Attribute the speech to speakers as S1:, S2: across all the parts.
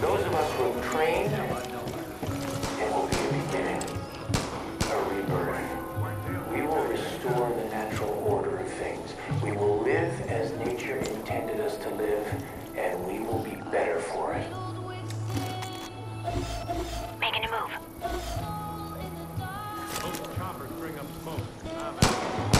S1: Those of us who have trained, it will be a beginning, a rebirth. We will restore the natural order of things. We will live as nature intended us to live, and we will be better for it.
S2: Making a move.
S3: Both choppers bring up smoke.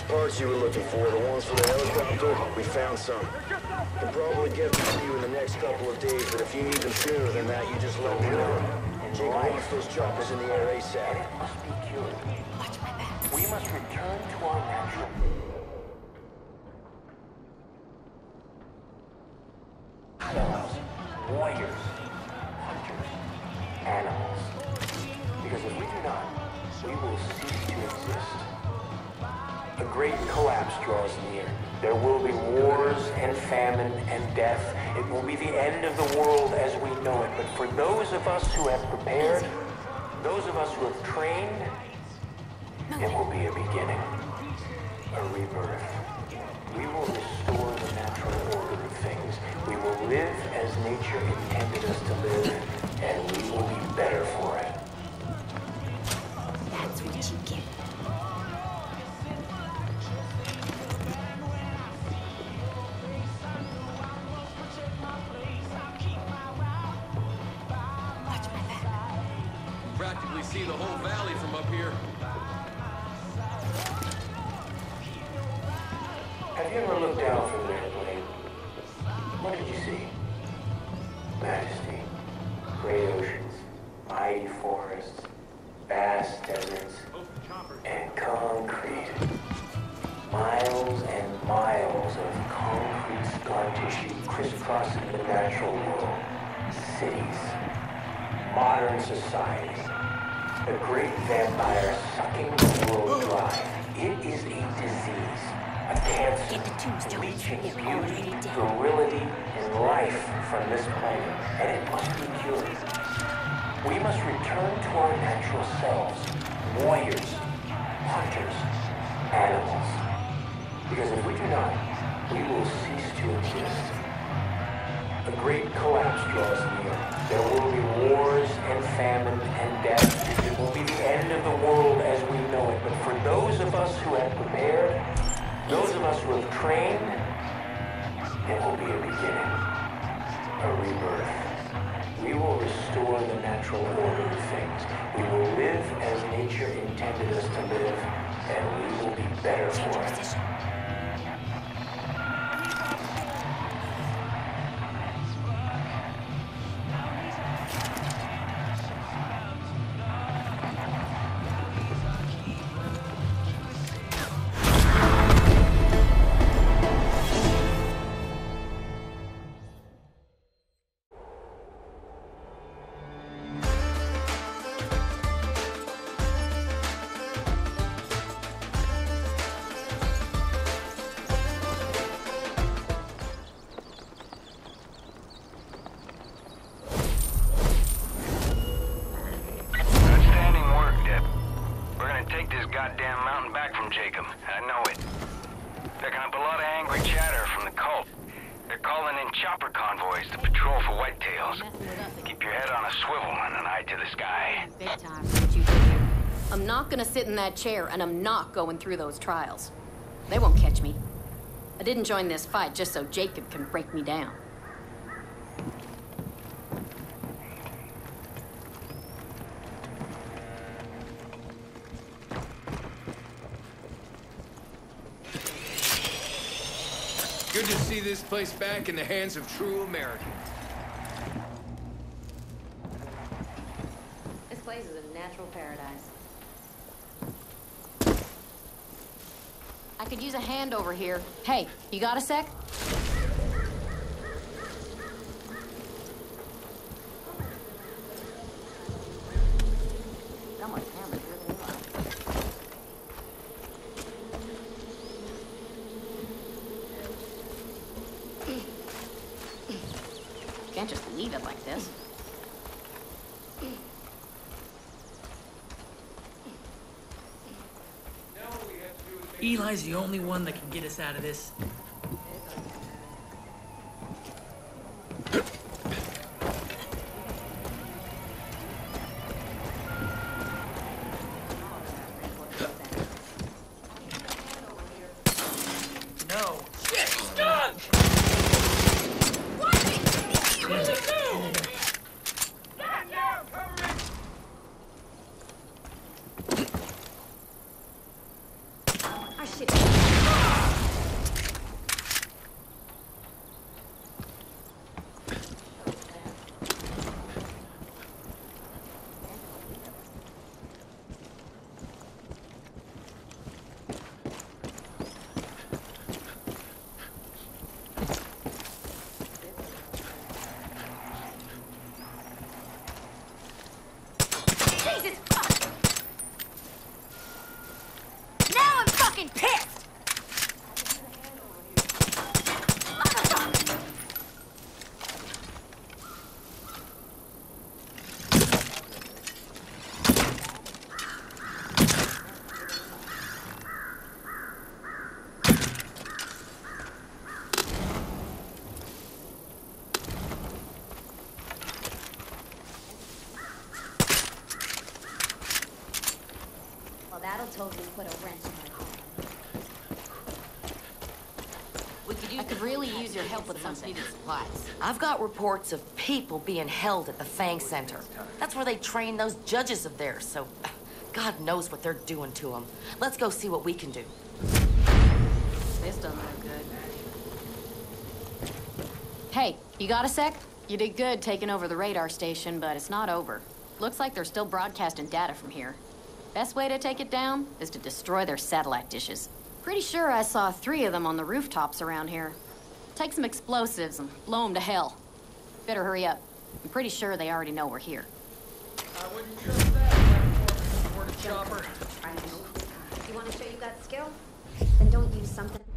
S1: those
S4: parts you were looking for, the ones for the helicopter, we found some. Can probably get them to you in the next couple of days, but if you need them sooner than that, you just let me know. Jake wants those choppers in the air ASAP.
S1: those of us who have prepared, those of us who have trained, it will be a beginning, a rebirth. We will restore the natural order of things. We will live as nature intended us to live, and
S5: the whole
S6: sit in that chair, and I'm not going through those trials. They won't catch me. I didn't join this fight just so Jacob can break me down.
S1: Good to see this place back in the hands of true Americans.
S6: This place is a natural paradise. I could use a hand over here. Hey, you got a sec hammer's really loud. Can't just leave it like this.
S3: Eli's the only one that can get us out of this.
S6: Your help with something. supplies.
S7: I've got reports of people being held at the Fang Center. That's where they train those judges of theirs, so God knows what they're doing to them. Let's go see what we can do.
S6: This doesn't look good. Hey, you got a sec? You did good taking over the radar station, but it's not over. Looks like they're still broadcasting data from here. Best way to take it down is to destroy their satellite dishes. Pretty sure I saw three of them on the rooftops around here. Take some explosives and blow them to hell. Better hurry up. I'm pretty sure they already know we're here.
S8: I wouldn't trust that for a chopper.
S9: You want to show you got skill? Then don't use something.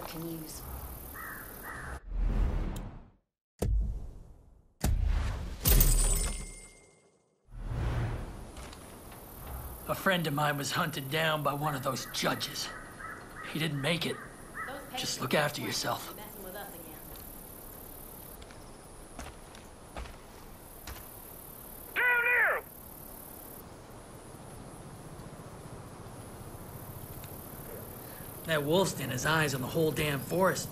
S6: Can use.
S10: A friend of mine was hunted down by one of those judges. He didn't make it. Just look after yourself. That Wolfston has eyes on the whole damn forest.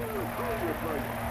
S3: Thank you.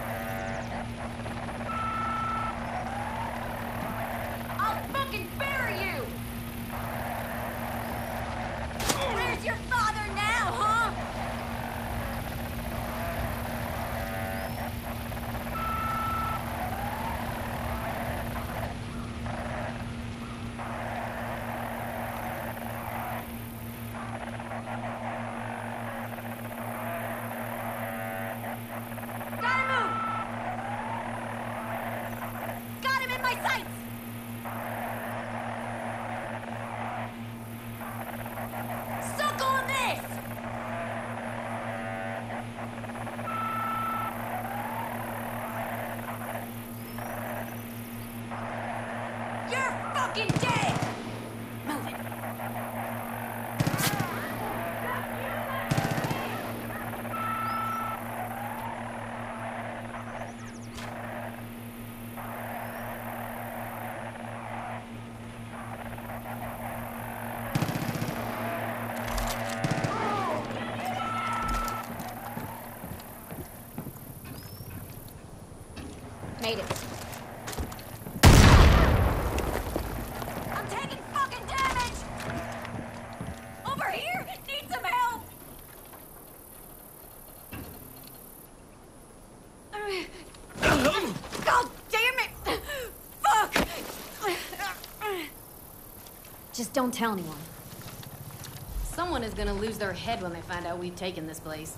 S6: Just don't tell anyone. Someone is gonna lose their head when they find out we've taken this place.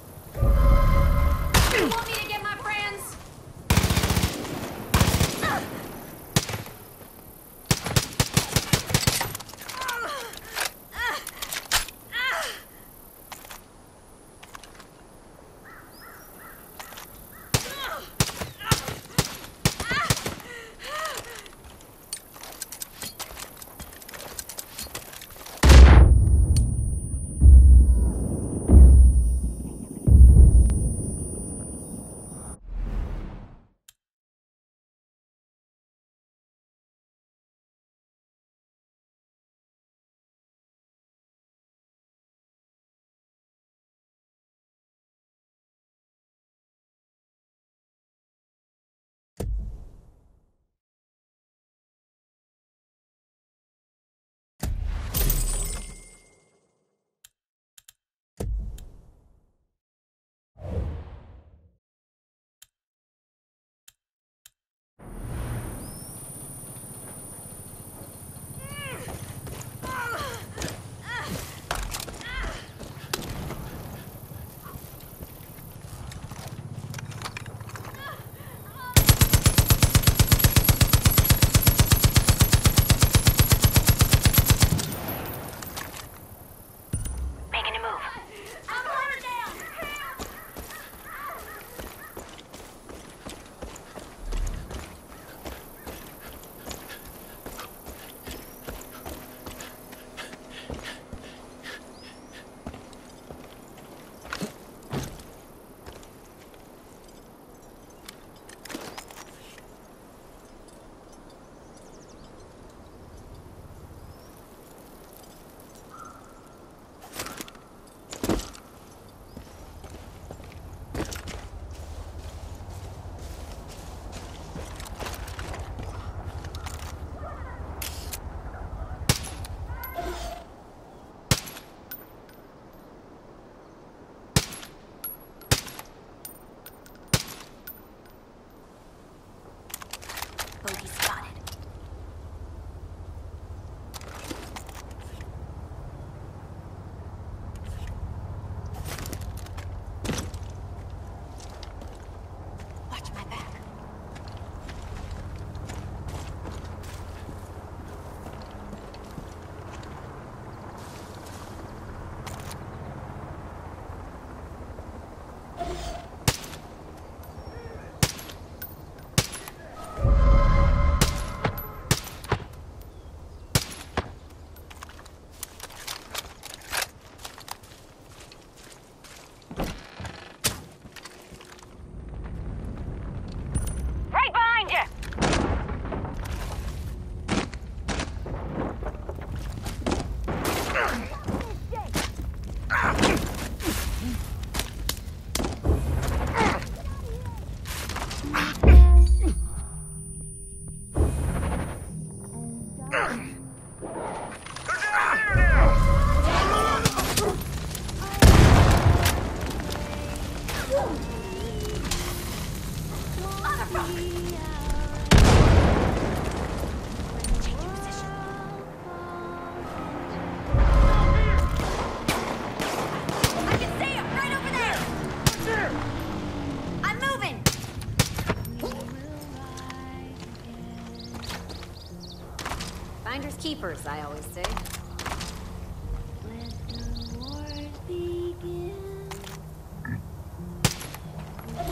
S3: Finders keepers, I always say.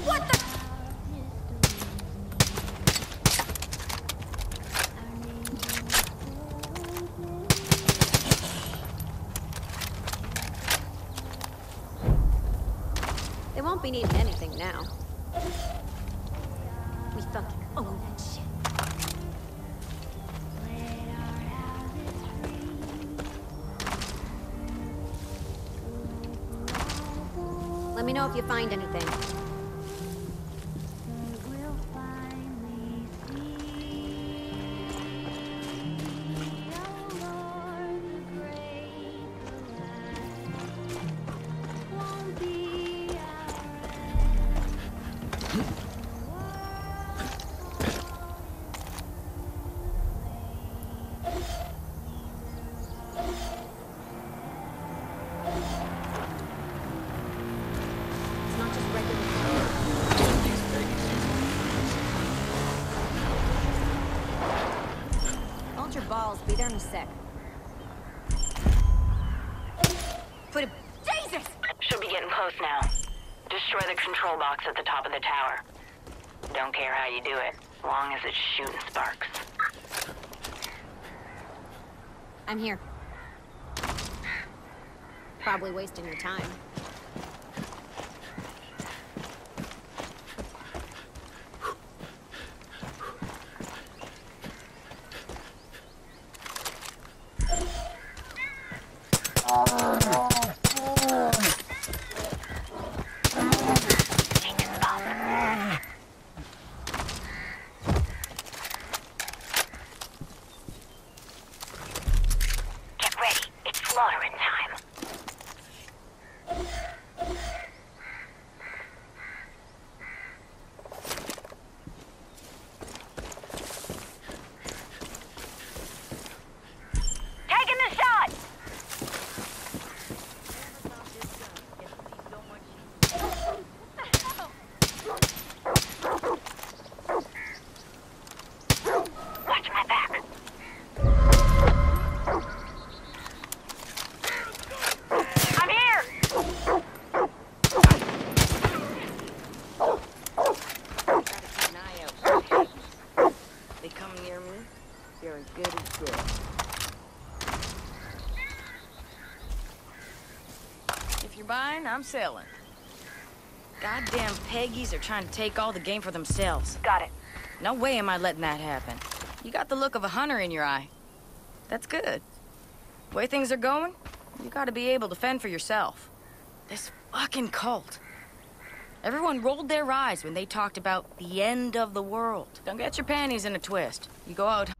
S11: What the?
S3: They won't be needing anything now. If you find anything. I'm here. Probably wasting your time.
S2: Get ready, it's slaughtering time. Taking the shot! Watch my back. I'm here!
S12: Keep an eye out for Peggy. They come near me, you're as good as dead. If you're buying, I'm selling. Goddamn Peggies are trying to take all the game for themselves.
S2: Got it.
S12: No way am I letting that happen. You got the look of a hunter in your eye. That's good. way things are going, you gotta be able to fend for yourself. This fucking cult. Everyone rolled their eyes when they talked about the end of the world. Don't get your panties in a twist. You go out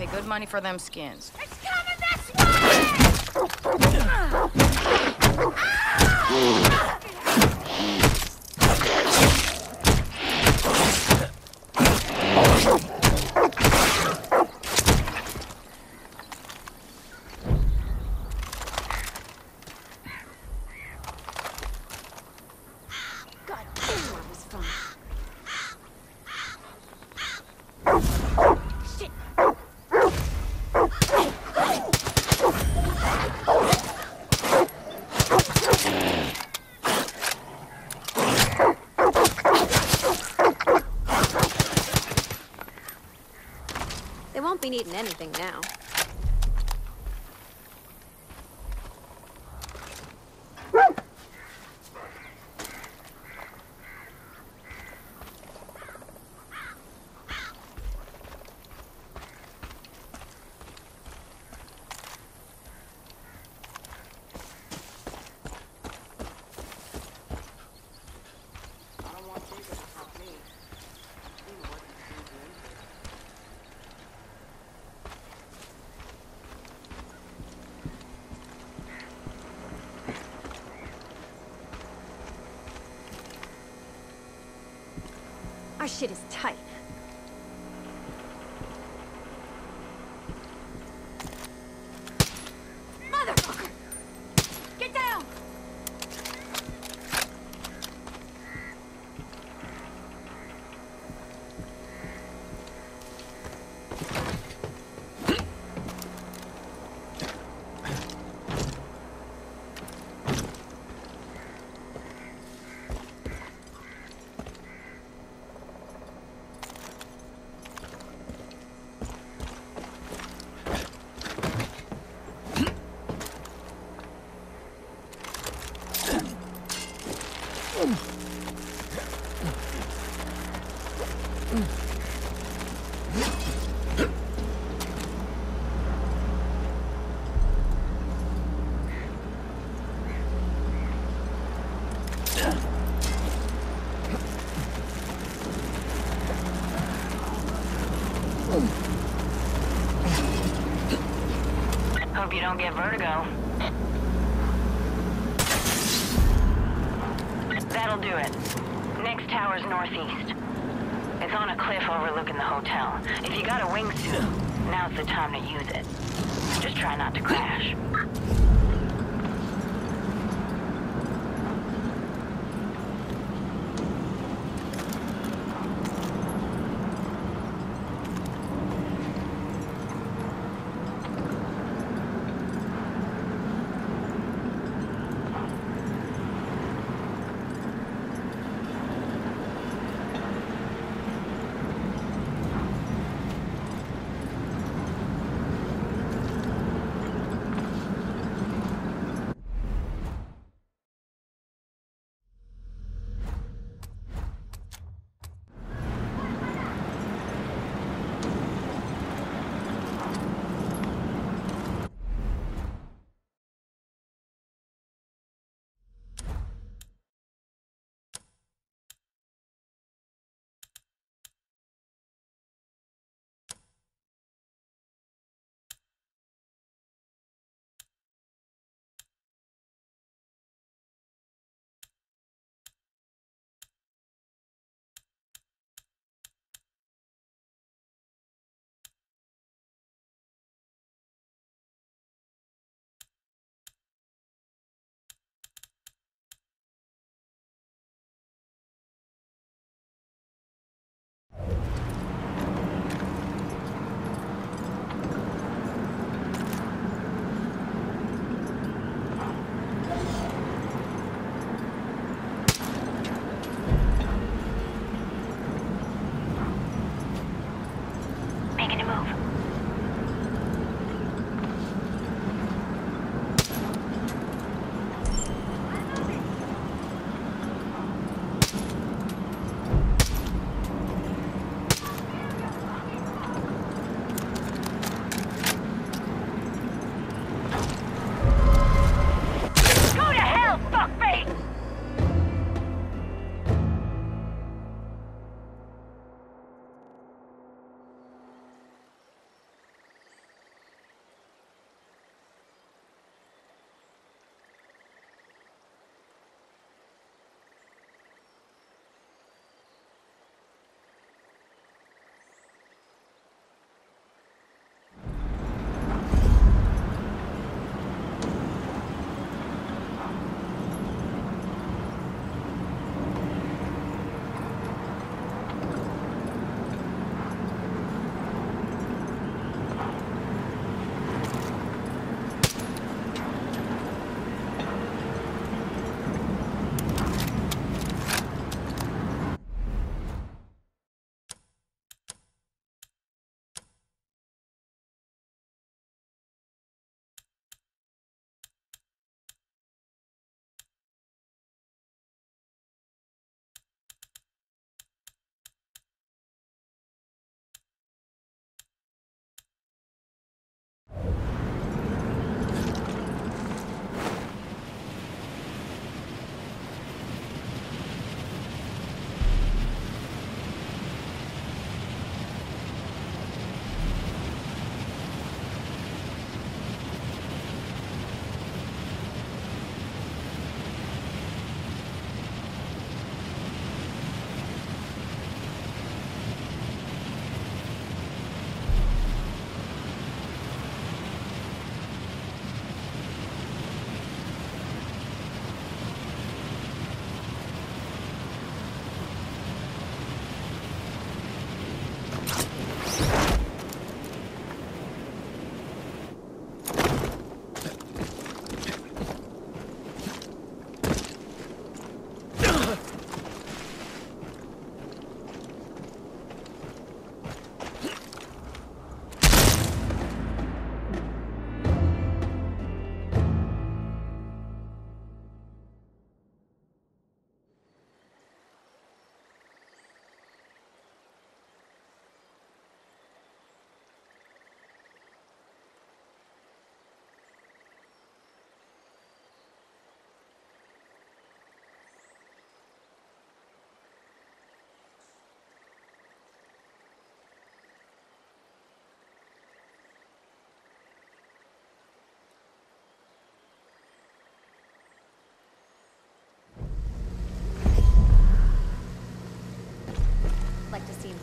S12: pay good money for them skins.
S11: It's coming this way!
S3: God
S13: ah! ah! Don't get vertigo. That'll do it. Next tower's northeast. It's on a cliff overlooking the hotel. If you got a wingsuit, now's the time to use it. Just try not to crash.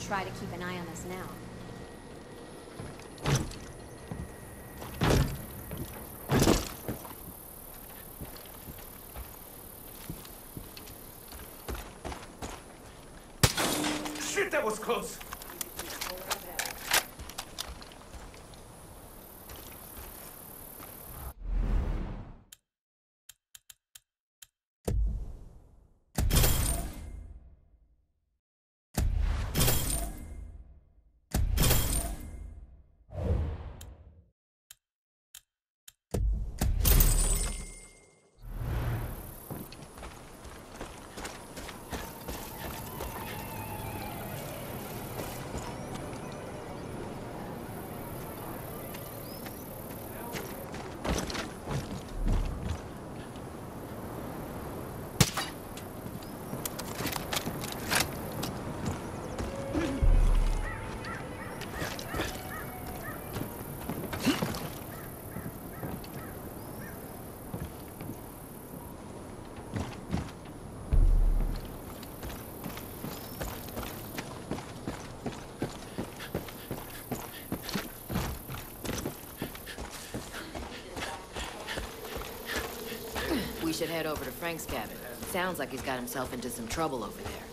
S3: Try to keep an eye on us now.
S14: Shit, that was close.
S7: Frank's cabin. Sounds like he's got himself into some trouble over there.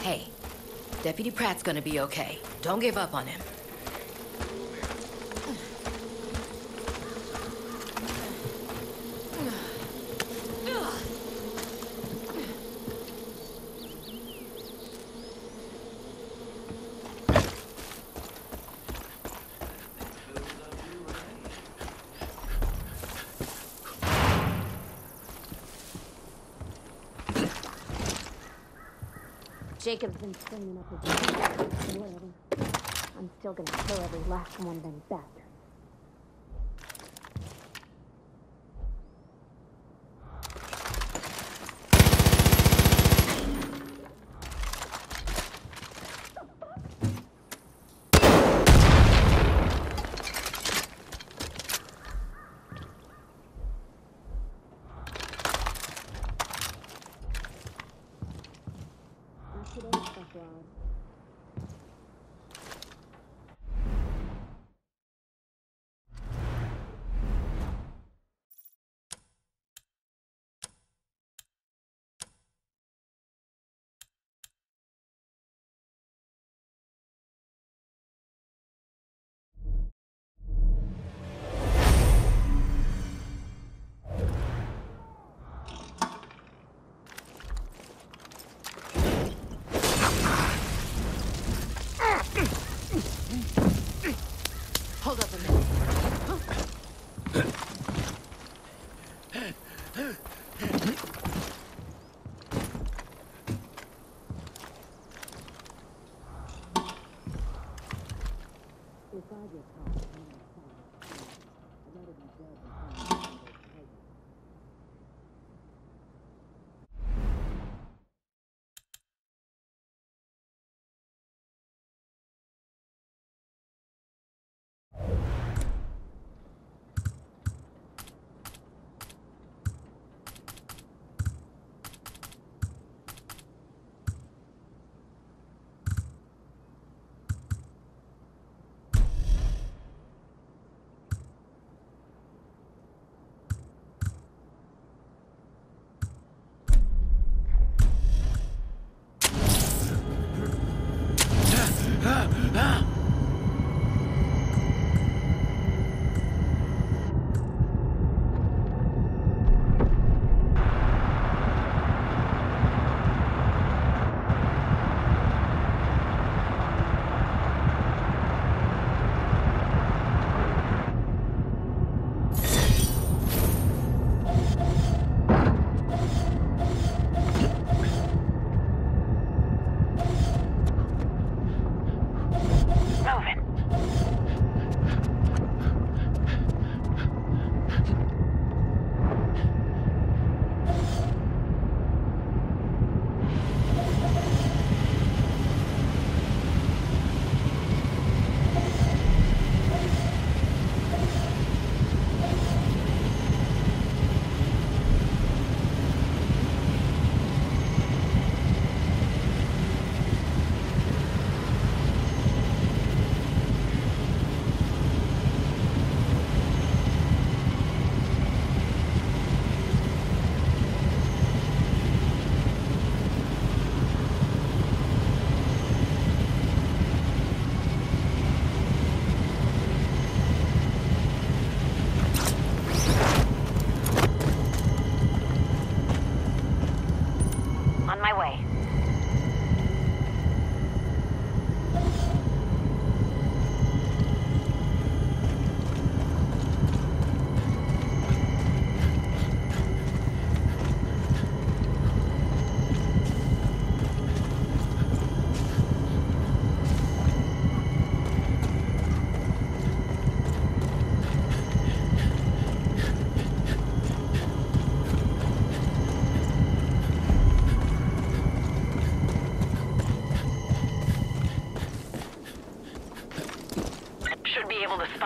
S7: Hey, Deputy Pratt's gonna be okay. Don't give up on him.
S3: Jacob's been stringing up his Whatever. I'm still gonna kill every last one of them bastards.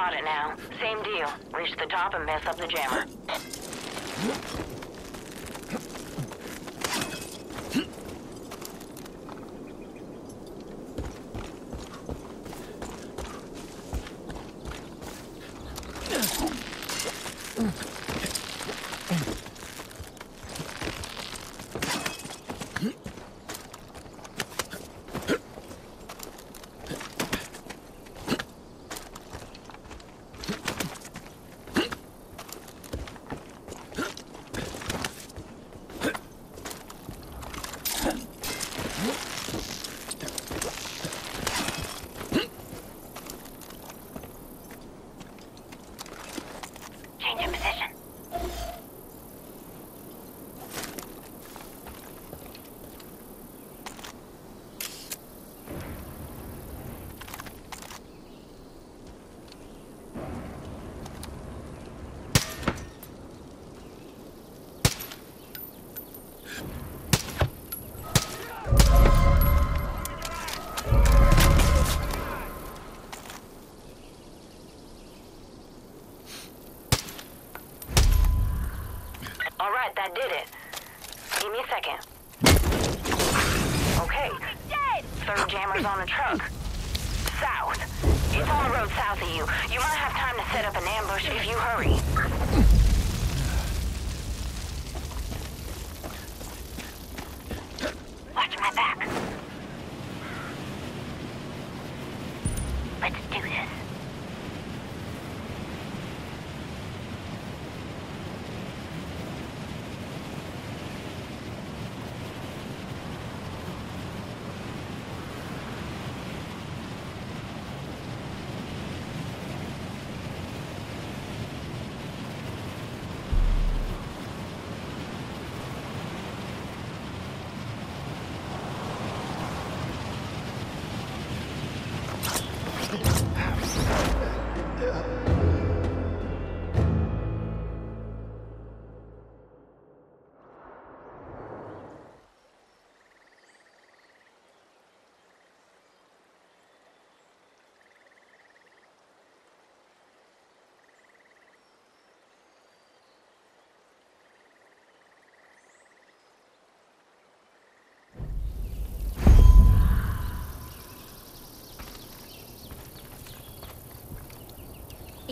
S13: Got it now. Same deal. Reach the top and mess up the jammer.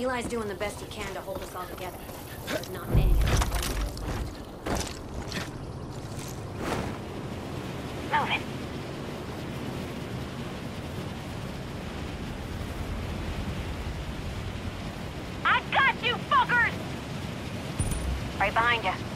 S14: Eli's doing the best he can to hold us all together. There's not many
S13: Moving. I got you, fuckers! Right behind you.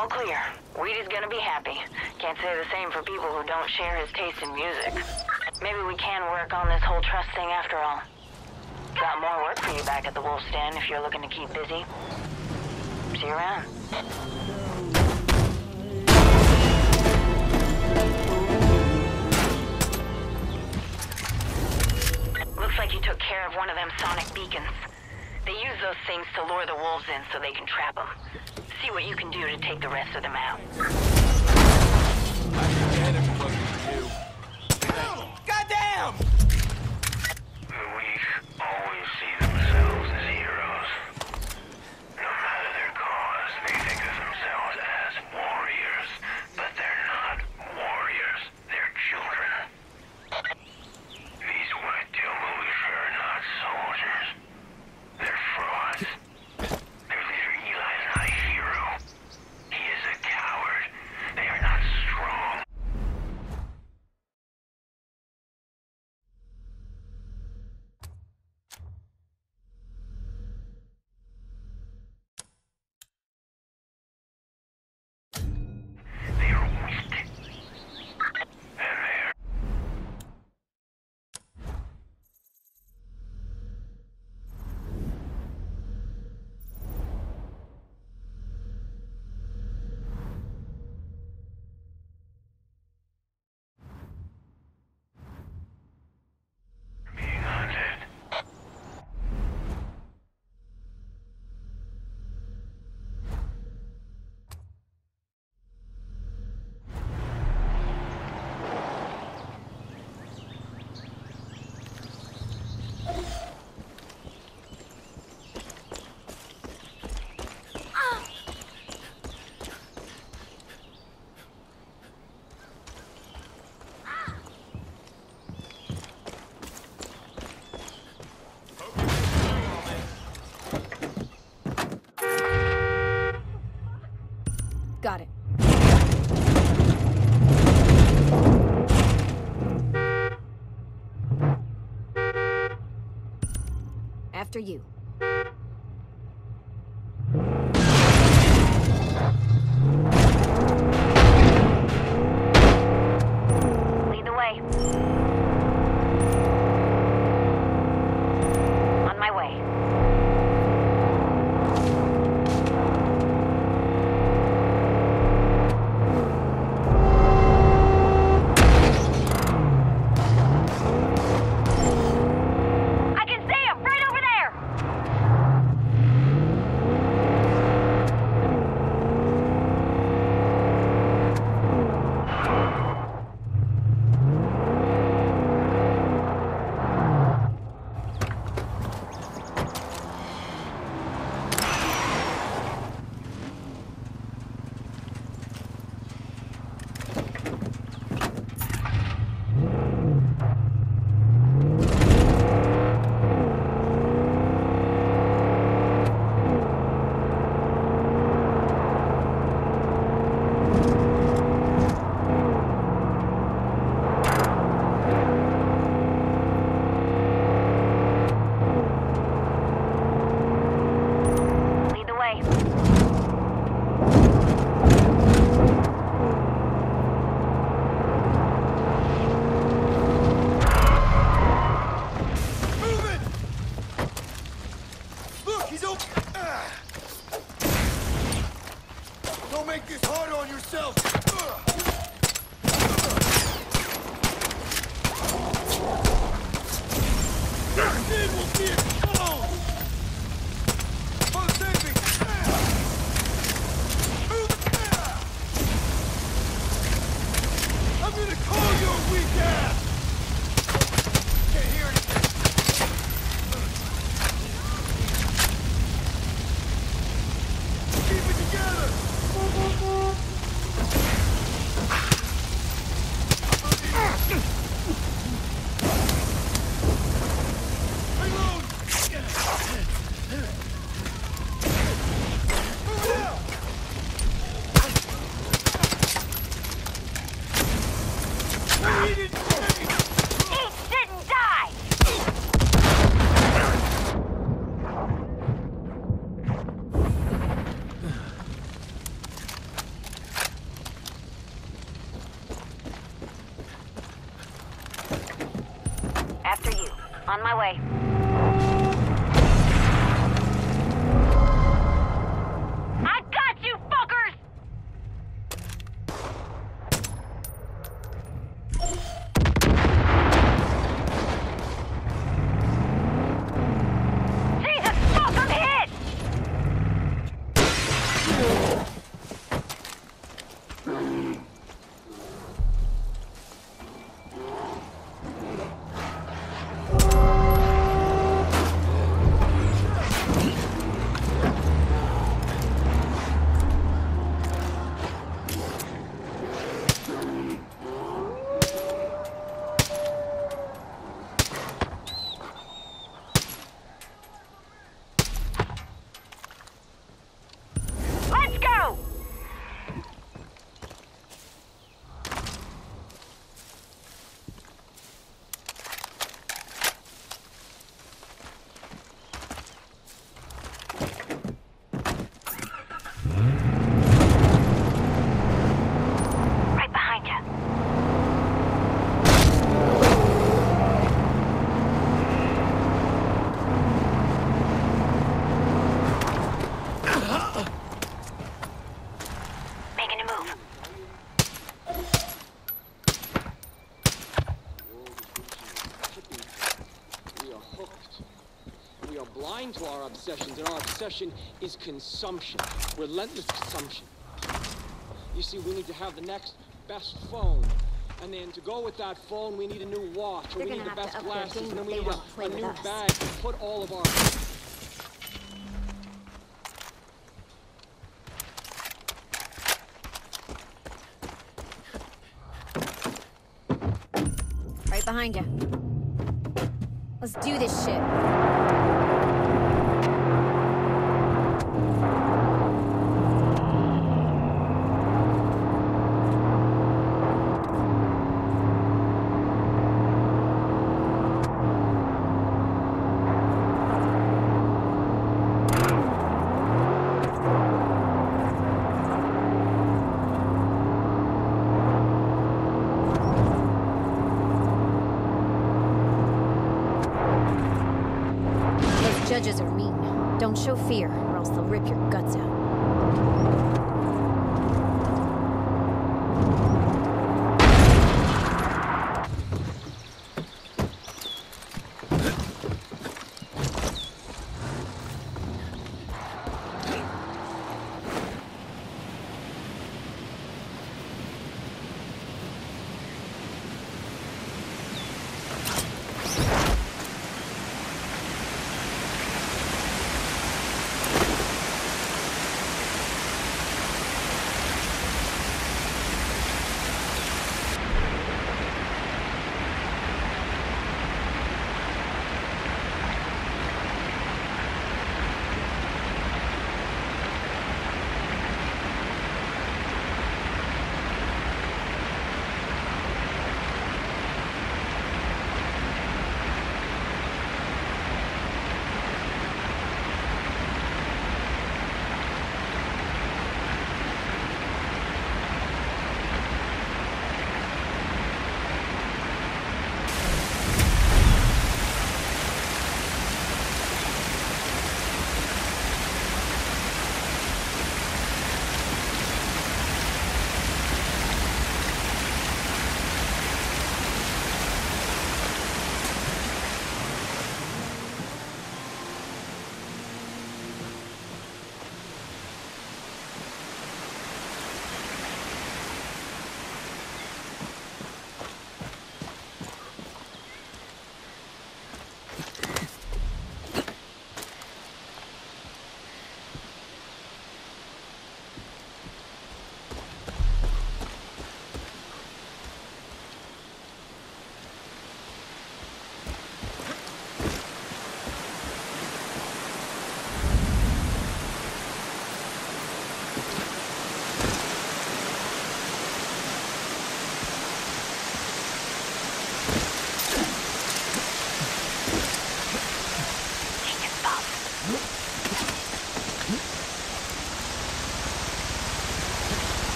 S13: All clear. Weed is gonna be happy. Can't say the same for people who don't share his taste in music. Maybe we can work on this whole trust thing after all. Got more work for you back at the Wolf's Den if you're looking to keep busy. See you around. Looks like you took care of one of them sonic beacons. They use those things to lure the wolves in so they can trap them. See what you can do to take the rest of them out.
S15: Goddamn!
S16: The weak always see themselves as heroes. No matter their cause, they think of themselves as warriors. But they're not warriors. They're children. These white-tail militia are not soldiers. They're frauds. Their leader Eli is not a hero. He is a coward. They are not strong. They are weak. And they are being hunted.
S14: Got it. After you.
S8: Obsessions, and our obsession is consumption. Relentless consumption. You see, we need to have the next best phone. And then to go with that phone, we need a new watch, or
S3: They're
S8: we need the best glasses, and then we need a, a new
S3: us.
S8: bag to put all of our...
S3: Right behind you. Let's do this shit. Those judges are mean. Don't show fear, or else they'll rip your guts out.